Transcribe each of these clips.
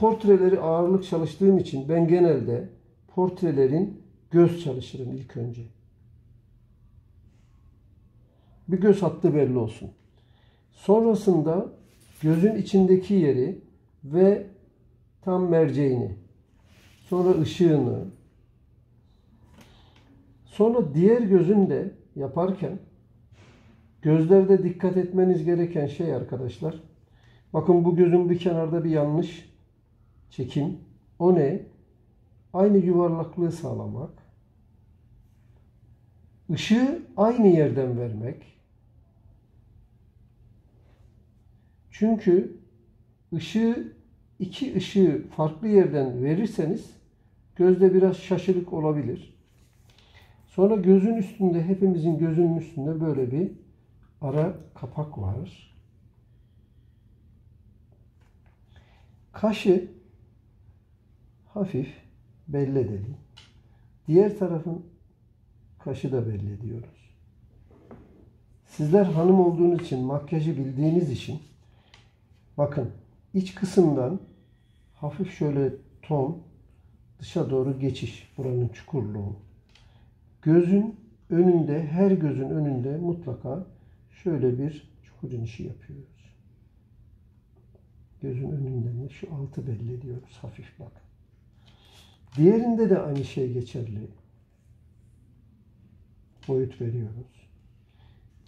portreleri ağırlık çalıştığım için ben genelde portrelerin göz çalışırım ilk önce. Bir göz hattı belli olsun. Sonrasında gözün içindeki yeri ve tam merceğini, sonra ışığını, sonra diğer gözün de yaparken gözlerde dikkat etmeniz gereken şey arkadaşlar. Bakın bu gözün bir kenarda bir yanlış çekim. O ne? Aynı yuvarlaklığı sağlamak. Işığı aynı yerden vermek. Çünkü ışığı iki ışığı farklı yerden verirseniz gözde biraz şaşırık olabilir. Sonra gözün üstünde hepimizin gözünün üstünde böyle bir ara kapak var. Kaşı hafif belli edelim. Diğer tarafın kaşı da belli ediyoruz. Sizler hanım olduğunuz için, makyajı bildiğiniz için bakın iç kısımdan hafif şöyle ton dışa doğru geçiş buranın çukurluğu. Gözün önünde, her gözün önünde mutlaka şöyle bir çukur inişi yapıyoruz. Gözün önünden de şu altı belli ediyoruz hafif bak. Diğerinde de aynı şey geçerli. Boyut veriyoruz.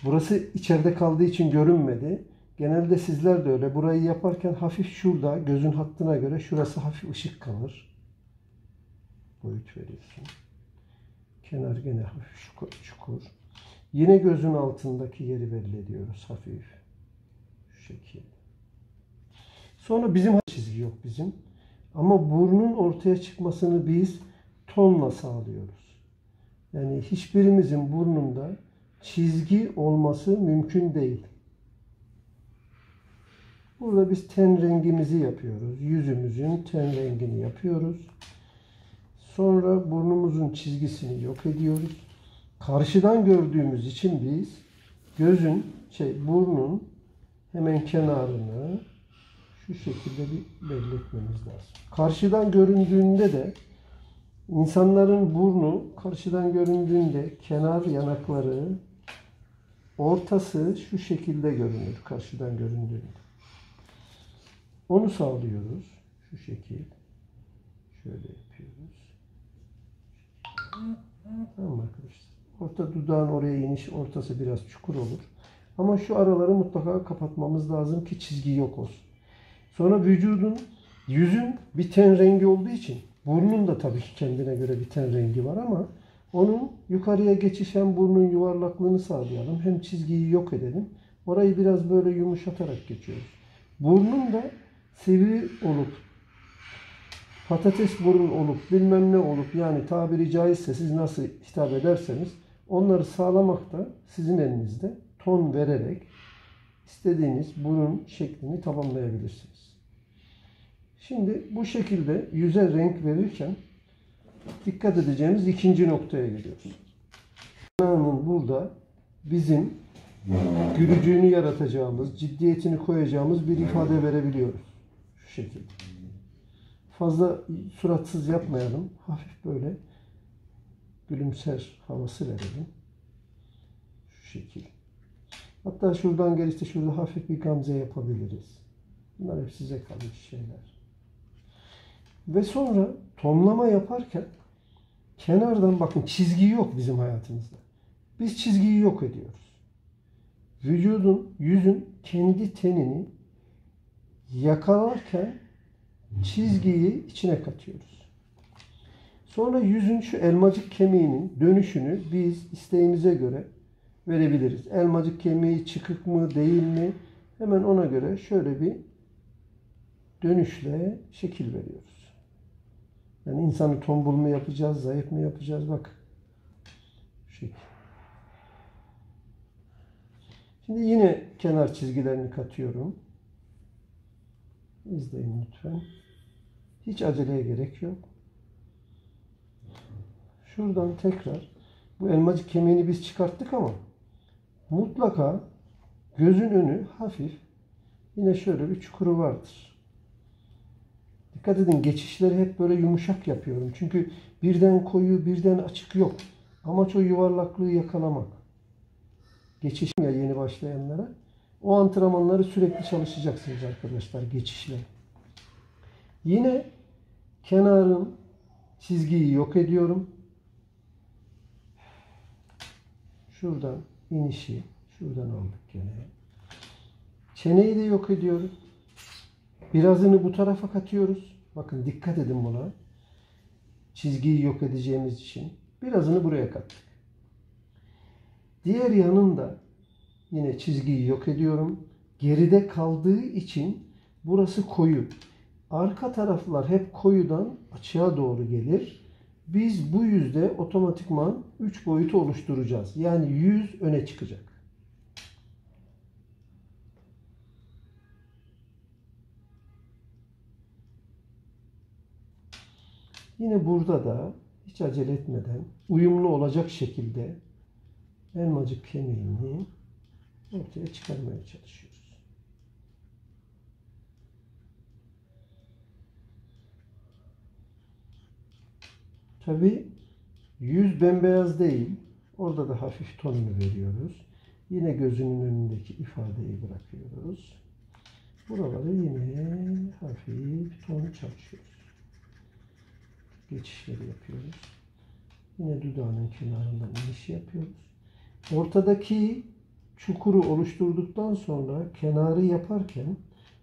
Burası içeride kaldığı için görünmedi. Genelde sizler de öyle. Burayı yaparken hafif şurada gözün hattına göre şurası hafif ışık kalır. Boyut veriyorsun. Kenar gene hafif çukur. Yine gözün altındaki yeri belli ediyoruz hafif. Şu şekil. Sonra bizim çizgi yok bizim. Ama burnun ortaya çıkmasını biz tonla sağlıyoruz. Yani hiçbirimizin burnunda çizgi olması mümkün değil. Burada biz ten rengimizi yapıyoruz. Yüzümüzün ten rengini yapıyoruz. Sonra burnumuzun çizgisini yok ediyoruz. Karşıdan gördüğümüz için biz gözün, şey burnun hemen kenarını şu şekilde bir belli etmemiz lazım. Karşıdan göründüğünde de insanların burnu karşıdan göründüğünde kenar yanakları ortası şu şekilde görünür karşıdan göründüğünde. Onu sağlıyoruz. Şu şekil. Şöyle yapıyoruz. Tamam arkadaşlar. Orta dudağın oraya iniş ortası biraz çukur olur. Ama şu araları mutlaka kapatmamız lazım ki çizgi yok olsun. Sonra vücudun, yüzün bir ten rengi olduğu için burnun da tabii ki kendine göre bir ten rengi var ama onun yukarıya geçişen burnun yuvarlaklığını sağlayalım. Hem çizgiyi yok edelim. Orayı biraz böyle yumuşatarak geçiyoruz. Burnun da sivri olup patates burun olup bilmem ne olup yani tabiri caizse siz nasıl hitap ederseniz onları sağlamak da sizin elinizde ton vererek istediğiniz burun şeklini tamamlayabilirsiniz. Şimdi bu şekilde yüze renk verirken dikkat edeceğimiz ikinci noktaya geliyoruz. Yanağının burada bizim gülücüğünü yaratacağımız, ciddiyetini koyacağımız bir ifade verebiliyoruz. Şu şekilde. Fazla suratsız yapmayalım. Hafif böyle gülümser havası verelim. Şu şekil. Hatta şuradan gelişte şurada hafif bir gamze yapabiliriz. Bunlar hep size kalmış şeyler. Ve sonra tonlama yaparken kenardan bakın çizgi yok bizim hayatımızda. Biz çizgiyi yok ediyoruz. Vücudun, yüzün kendi tenini yakalarken çizgiyi içine katıyoruz. Sonra yüzün şu elmacık kemiğinin dönüşünü biz isteğimize göre verebiliriz. Elmacık kemiği çıkık mı değil mi? Hemen ona göre şöyle bir dönüşle şekil veriyoruz. Yani insanı tombul mu yapacağız, zayıf mı yapacağız? Bak. Şekil. Şimdi yine kenar çizgilerini katıyorum. İzleyin lütfen. Hiç aceleye gerek yok. Şuradan tekrar bu elmacık kemiğini biz çıkarttık ama mutlaka gözün önü hafif yine şöyle bir çukuru vardır. Dikkat edin geçişleri hep böyle yumuşak yapıyorum. Çünkü birden koyu birden açık yok. Amaç o yuvarlaklığı yakalamak. Geçişim ya yeni başlayanlara. O antrenmanları sürekli çalışacaksınız arkadaşlar geçişle. Yine kenarın çizgiyi yok ediyorum. Şuradan inişi şuradan aldık gene. Çeneyi de yok ediyoruz. Birazını bu tarafa katıyoruz. Bakın dikkat edin buna. Çizgiyi yok edeceğimiz için. Birazını buraya kattık. Diğer yanında yine çizgiyi yok ediyorum. Geride kaldığı için burası koyu. Arka taraflar hep koyudan açığa doğru gelir. Biz bu yüzde otomatikman 3 boyutu oluşturacağız. Yani yüz öne çıkacak. Yine burada da hiç acele etmeden uyumlu olacak şekilde elmacık kemiğini ortaya çıkarmaya çalışıyoruz. Tabi yüz bembeyaz değil. Orada da hafif tonunu veriyoruz. Yine gözünün önündeki ifadeyi bırakıyoruz. Buraları yine hafif ton çalışıyoruz. Geçişleri yapıyoruz. Yine dudağının kenarından iniş yapıyoruz. Ortadaki çukuru oluşturduktan sonra kenarı yaparken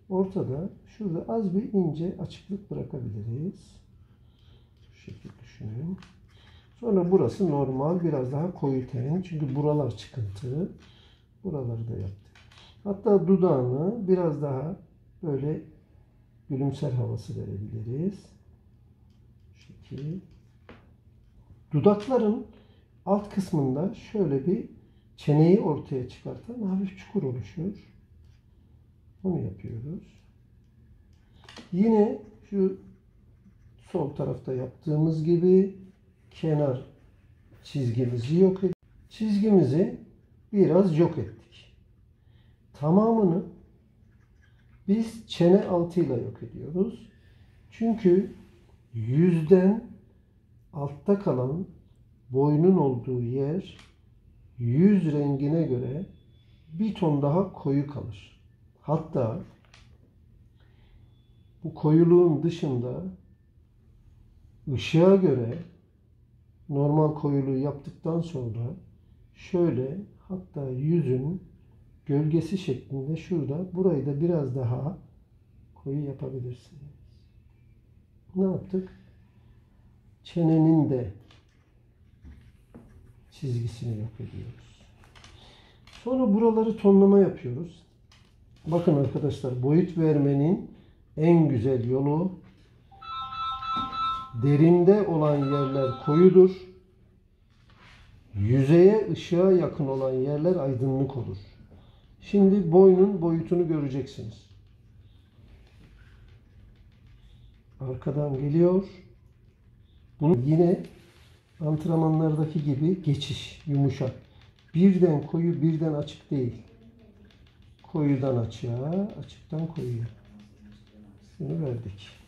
ortada şurada az bir ince açıklık bırakabiliriz. Şekilde düşünün. Sonra burası normal, biraz daha koyu ten. Çünkü buralar çıkıntı. Buraları da yaptık. Hatta dudağını biraz daha böyle gülümser havası verebiliriz. Şekil. Dudakların alt kısmında şöyle bir çeneyi ortaya çıkartan hafif çukur oluşuyor. Onu yapıyoruz. Yine şu sol tarafta yaptığımız gibi kenar çizgimizi yok ettik. Çizgimizi biraz yok ettik. Tamamını biz çene altıyla yok ediyoruz. Çünkü yüzden altta kalan boynun olduğu yer yüz rengine göre bir ton daha koyu kalır. Hatta bu koyuluğun dışında ışığa göre normal koyuluğu yaptıktan sonra şöyle hatta yüzün gölgesi şeklinde şurada burayı da biraz daha koyu yapabilirsiniz. Ne yaptık? Çenenin de çizgisini yok ediyoruz. Sonra buraları tonlama yapıyoruz. Bakın arkadaşlar boyut vermenin en güzel yolu derinde olan yerler koyudur. Yüzeye ışığa yakın olan yerler aydınlık olur. Şimdi boynun boyutunu göreceksiniz. Arkadan geliyor. Bunu yine antrenmanlardaki gibi geçiş, yumuşak. Birden koyu, birden açık değil. Koyudan açığa, açıktan koyuya. Bunu verdik.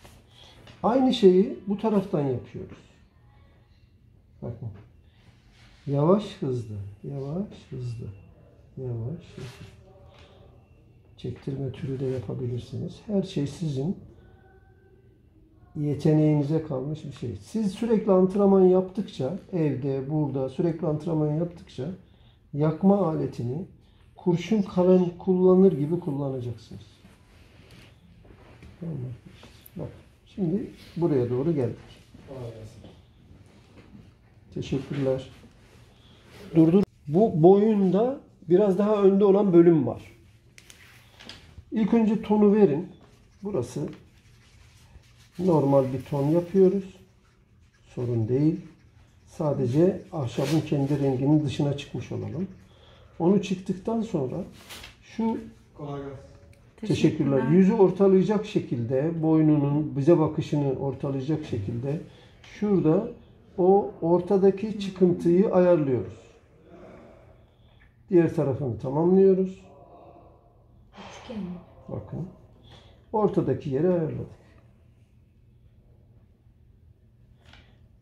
Aynı şeyi bu taraftan yapıyoruz. Bakın. Yavaş hızlı, yavaş hızlı, yavaş hızlı. Çektirme türü de yapabilirsiniz. Her şey sizin yeteneğinize kalmış bir şey. Siz sürekli antrenman yaptıkça, evde, burada sürekli antrenman yaptıkça yakma aletini kurşun kalem kullanır gibi kullanacaksınız. Tamam. Bak. Şimdi buraya doğru geldik. Teşekkürler. Durdur. Bu boyunda biraz daha önde olan bölüm var. İlk önce tonu verin. Burası normal bir ton yapıyoruz. Sorun değil. Sadece ahşabın kendi renginin dışına çıkmış olalım. Onu çıktıktan sonra şu Kolay gelsin. Teşekkürler. Yüzü ortalayacak şekilde, boynunun bize bakışını ortalayacak şekilde şurada o ortadaki çıkıntıyı ayarlıyoruz. Diğer tarafını tamamlıyoruz. Bakın. Ortadaki yeri ayarladık.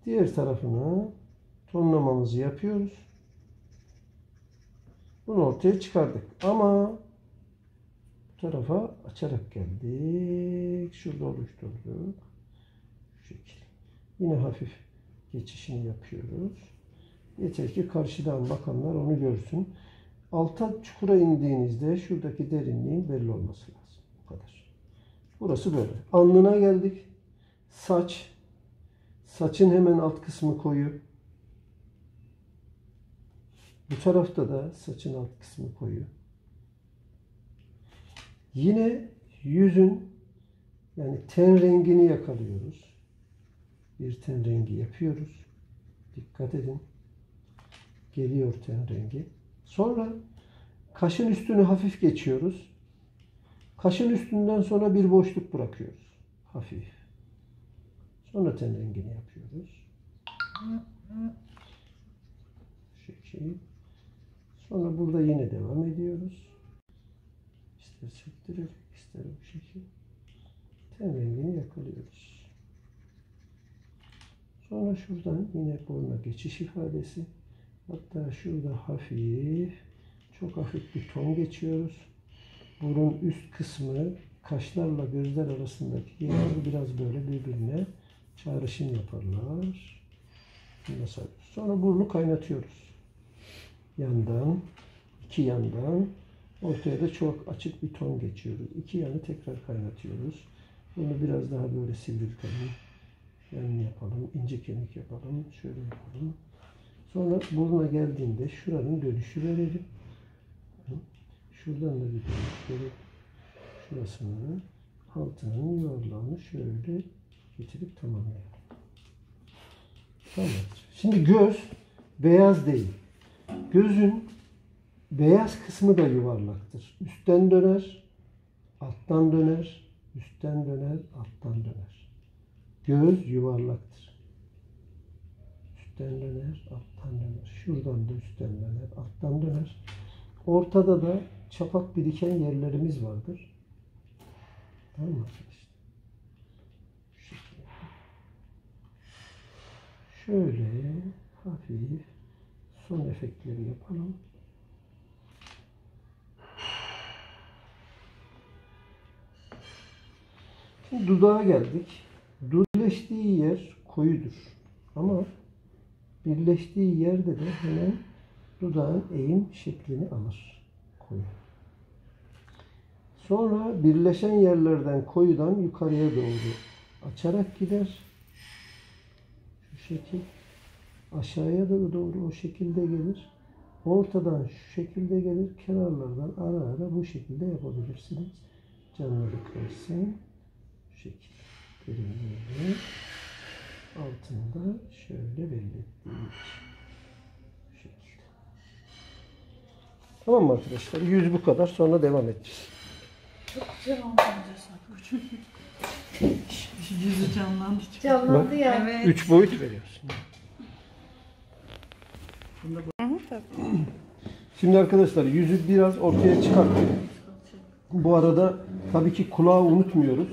Diğer tarafına tonlamamızı yapıyoruz. Bunu ortaya çıkardık. Ama tarafa açarak geldik. Şurada oluşturduk. Şu şekil. Yine hafif geçişini yapıyoruz. Yeter ki karşıdan bakanlar onu görsün. Alta çukura indiğinizde şuradaki derinliğin belli olması lazım. Bu kadar. Burası böyle. Alnına geldik. Saç. Saçın hemen alt kısmı koyu. Bu tarafta da saçın alt kısmı koyu. Yine yüzün yani ten rengini yakalıyoruz. Bir ten rengi yapıyoruz. Dikkat edin. Geliyor ten rengi. Sonra kaşın üstünü hafif geçiyoruz. Kaşın üstünden sonra bir boşluk bırakıyoruz. Hafif. Sonra ten rengini yapıyoruz. Şekil. Sonra burada yine devam ediyoruz. İster çektirerek, ister bu şekil. Ten rengini yakalıyoruz. Sonra şuradan yine buruna geçiş ifadesi. Hatta şurada hafif, çok hafif bir ton geçiyoruz. Burun üst kısmı kaşlarla gözler arasındaki yer biraz böyle birbirine çağrışım yaparlar. Sonra burnu kaynatıyoruz. Yandan, iki yandan ortaya da çok açık bir ton geçiyoruz. İki yanı tekrar kaynatıyoruz. Bunu biraz daha böyle sivriltelim. Yanını yapalım, ince kemik yapalım, şöyle yapalım. Sonra buruna geldiğinde şuranın dönüşü verelim. Şuradan da bir dönüş verip şurasını altının yuvarlağını şöyle getirip tamamlayalım. Tamam. Şimdi göz beyaz değil. Gözün beyaz kısmı da yuvarlaktır. Üstten döner, alttan döner, üstten döner, alttan döner. Göz yuvarlaktır. Üstten döner, alttan döner. Şuradan da üstten döner, alttan döner. Ortada da çapak biriken yerlerimiz vardır. Tamam mı arkadaşlar? Şöyle hafif son efektleri yapalım. Dudağa geldik. Birleştiği yer koyudur. Ama birleştiği yerde de hemen dudağın eğim şeklini alır. Koyu. Sonra birleşen yerlerden koyudan yukarıya doğru açarak gider. Şu şekil. Aşağıya da doğru o şekilde gelir. Ortadan şu şekilde gelir. Kenarlardan ara ara bu şekilde yapabilirsiniz. Canlılık versin. Şu şekilde. Derinliğini altında şöyle belli ettiğimiz. Şu şekilde. Tamam mı arkadaşlar? Yüz bu kadar. Sonra devam edeceğiz. Çok güzel Sarkoç. Yüzü canlandı. çok. Canlandı ya. Evet. Üç boyut veriyoruz. Şimdi arkadaşlar yüzü biraz ortaya çıkarttık. Bu arada tabii ki kulağı unutmuyoruz.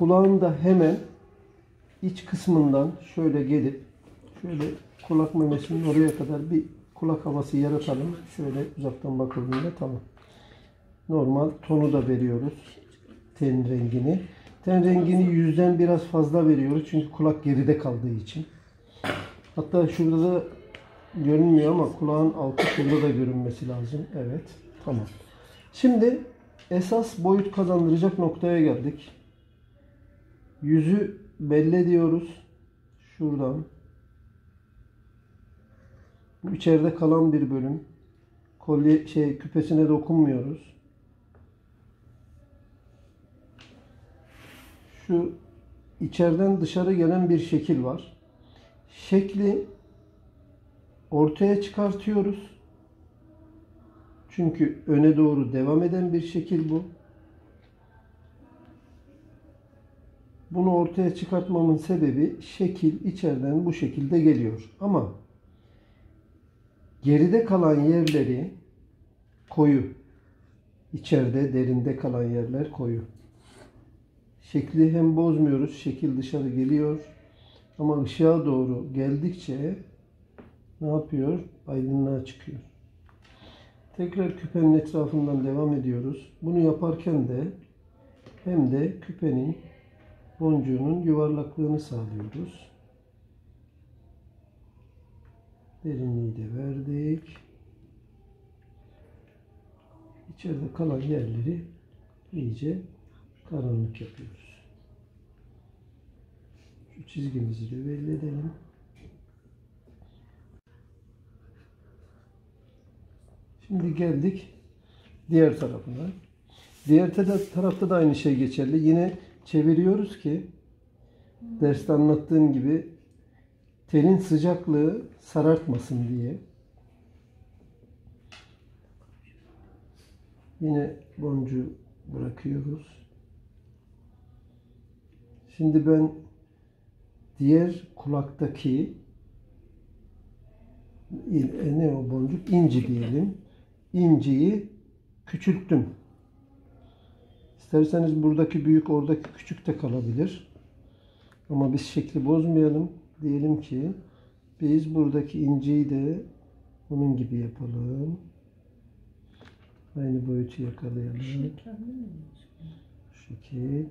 Kulağın da hemen iç kısmından şöyle gelip şöyle kulak memesinin oraya kadar bir kulak havası yaratalım. Şöyle uzaktan bakıldığında tamam. Normal tonu da veriyoruz. Ten rengini. Ten rengini yüzden biraz fazla veriyoruz. Çünkü kulak geride kaldığı için. Hatta şurada da görünmüyor ama kulağın altı şurada da görünmesi lazım. Evet. Tamam. Şimdi esas boyut kazandıracak noktaya geldik. Yüzü belli ediyoruz. Şuradan. Bu içeride kalan bir bölüm. Kolye şey küpesine dokunmuyoruz. Şu içeriden dışarı gelen bir şekil var. Şekli ortaya çıkartıyoruz. Çünkü öne doğru devam eden bir şekil bu. Bunu ortaya çıkartmamın sebebi şekil içeriden bu şekilde geliyor. Ama geride kalan yerleri koyu. İçeride derinde kalan yerler koyu. Şekli hem bozmuyoruz. Şekil dışarı geliyor. Ama ışığa doğru geldikçe ne yapıyor? Aydınlığa çıkıyor. Tekrar küpenin etrafından devam ediyoruz. Bunu yaparken de hem de küpenin boncuğunun yuvarlaklığını sağlıyoruz. Derinliği de verdik. İçeride kalan yerleri iyice karanlık yapıyoruz. Şu çizgimizi de belli edelim. Şimdi geldik diğer tarafına. Diğer ta- tarafta da aynı şey geçerli. Yine çeviriyoruz ki derste anlattığım gibi telin sıcaklığı sarartmasın diye. Yine boncuğu bırakıyoruz. Şimdi ben diğer kulaktaki e, ne o boncuk? İnci diyelim. İnciyi küçülttüm. İsterseniz buradaki büyük oradaki küçük de kalabilir. Ama biz şekli bozmayalım. Diyelim ki biz buradaki inciyi de bunun gibi yapalım. Aynı boyutu yakalayalım. Şekil.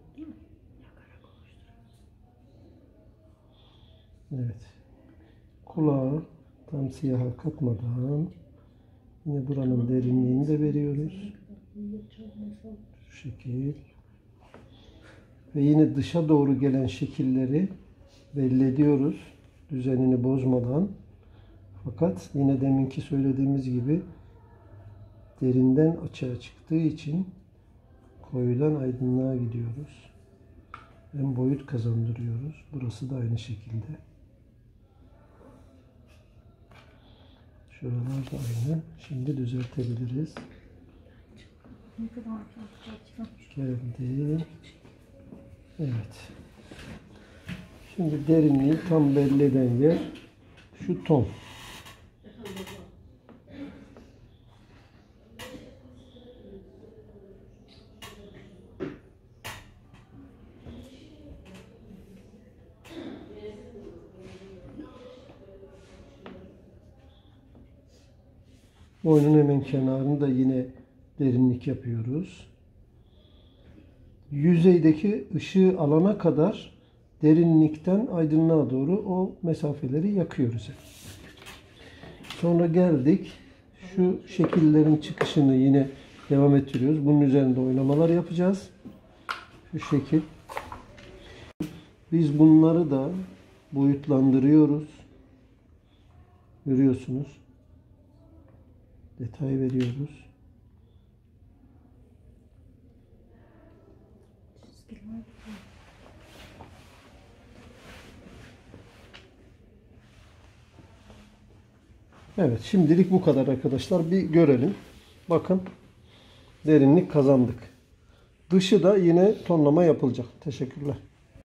Evet. Kulağı tam siyaha katmadan yine buranın derinliğini de veriyoruz. Şu şekil. Ve yine dışa doğru gelen şekilleri belli ediyoruz. Düzenini bozmadan. Fakat yine deminki söylediğimiz gibi derinden açığa çıktığı için koyudan aydınlığa gidiyoruz. Hem boyut kazandırıyoruz. Burası da aynı şekilde. Şuralar da aynı. Şimdi düzeltebiliriz. Tatlı. Geldi. Evet. Şimdi derinliği tam belli eden yer şu ton. Boynun hemen kenarında yine derinlik yapıyoruz. Yüzeydeki ışığı alana kadar derinlikten aydınlığa doğru o mesafeleri yakıyoruz. Sonra geldik. Şu şekillerin çıkışını yine devam ettiriyoruz. Bunun üzerinde oynamalar yapacağız. Şu şekil. Biz bunları da boyutlandırıyoruz. Görüyorsunuz. Detay veriyoruz. Evet şimdilik bu kadar arkadaşlar. Bir görelim. Bakın derinlik kazandık. Dışı da yine tonlama yapılacak. Teşekkürler.